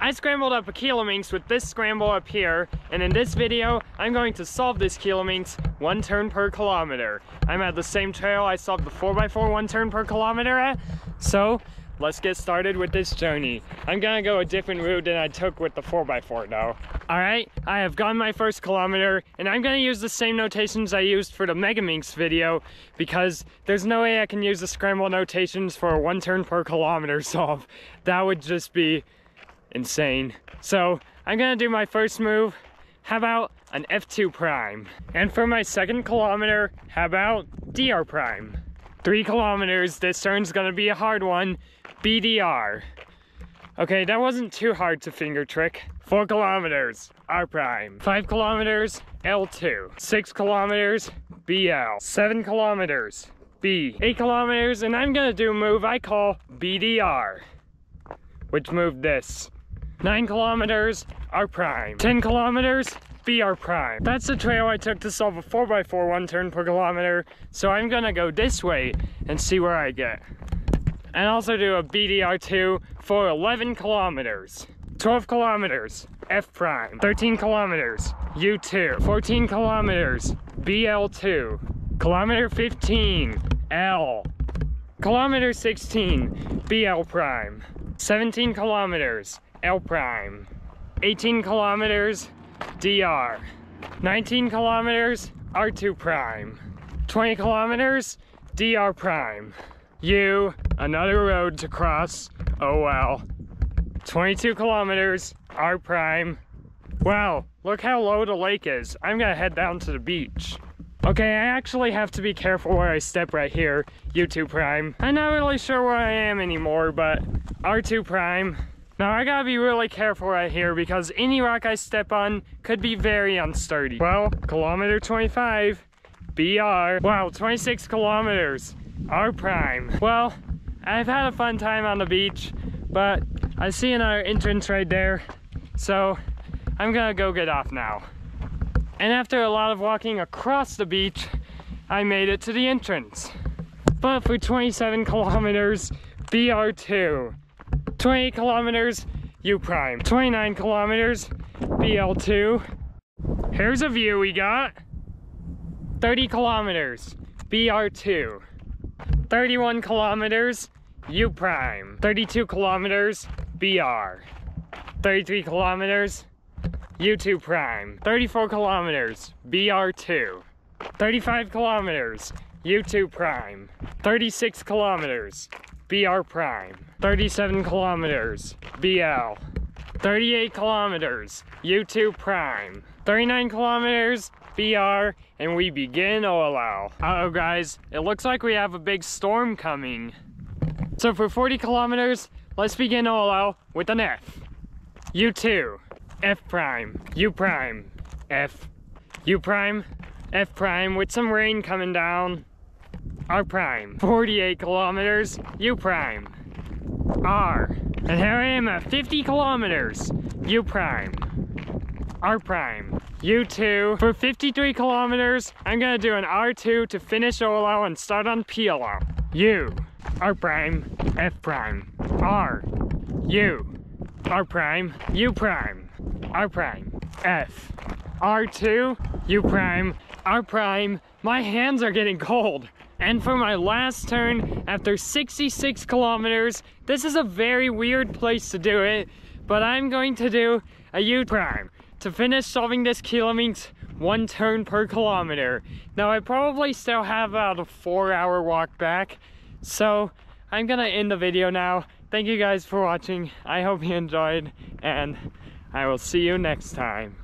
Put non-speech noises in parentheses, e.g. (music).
I scrambled up a Kilominx with this scramble up here, and in this video, I'm going to solve this Kilominx one turn per kilometer. I'm at the same trail I solved the 4x4 one turn per kilometer at, so let's get started with this journey. I'm gonna go a different route than I took with the 4x4 though. Alright, I have gone my first kilometer, and I'm gonna use the same notations I used for the Megaminx video, because there's no way I can use the scramble notations for a one turn per kilometer (laughs) solve. That would just be insane. So I'm gonna do my first move. How about an F2 prime? And for my second kilometer, how about DR prime? Three kilometers, this turn's gonna be a hard one. BDR. Okay, that wasn't too hard to finger trick. Four kilometers, R prime. Five kilometers, L2. Six kilometers, BL. Seven kilometers, B. Eight kilometers, and I'm gonna do a move I call BDR. Which move this? 9 kilometers, R prime. 10 kilometers, BR prime. That's the trail I took to solve a 4x4 one turn per kilometer, so I'm gonna go this way and see where I get. And also do a BDR2 for 11 kilometers. 12 kilometers, F prime. 13 kilometers, U2. 14 kilometers, BL2. Kilometer 15, L. Kilometer 16, BL prime. 17 kilometers, L prime. 18 kilometers, DR. 19 kilometers, R2 prime. 20 kilometers, DR prime. U, another road to cross, oh well. 22 kilometers, R prime. Wow, look how low the lake is. I'm gonna head down to the beach. Okay, I actually have to be careful where I step right here, U2 prime. I'm not really sure where I am anymore, but R2 prime. Now I gotta be really careful right here because any rock I step on could be very unsturdy. Well, kilometer 25, BR. Wow, 26 kilometers, R prime. Well, I've had a fun time on the beach, but I see another entrance right there, so I'm gonna go get off now. And after a lot of walking across the beach, I made it to the entrance. But for 27 kilometers, BR2. 28 kilometers, U prime. 29 kilometers, BL2. Here's a view we got. 30 kilometers, BR2. 31 kilometers, U prime. 32 kilometers, BR. 33 kilometers, U2 prime. 34 kilometers, BR2. 35 kilometers, U2 prime. 36 kilometers, BR prime. 37 kilometers, BL. 38 kilometers, U2 prime. 39 kilometers, BR, and we begin OLL. Uh-oh guys, it looks like we have a big storm coming. So for 40 kilometers, let's begin OLL with an F. U2, F prime, U prime, F, U prime, F prime with some rain coming down. R prime, 48 kilometers, U prime, R. And here I am at 50 kilometers, U prime, R prime, U2. For 53 kilometers, I'm gonna do an R2 to finish OLO and start on PLO. U, R prime, F prime, R, U, R prime, U prime, R prime, F, R2, U prime, R prime. My hands are getting cold. And for my last turn, after 66 kilometers, this is a very weird place to do it, but I'm going to do a U prime to finish solving this Kilominx one turn per kilometer. Now I probably still have about a four hour walk back, so I'm gonna end the video now. Thank you guys for watching. I hope you enjoyed, and I will see you next time.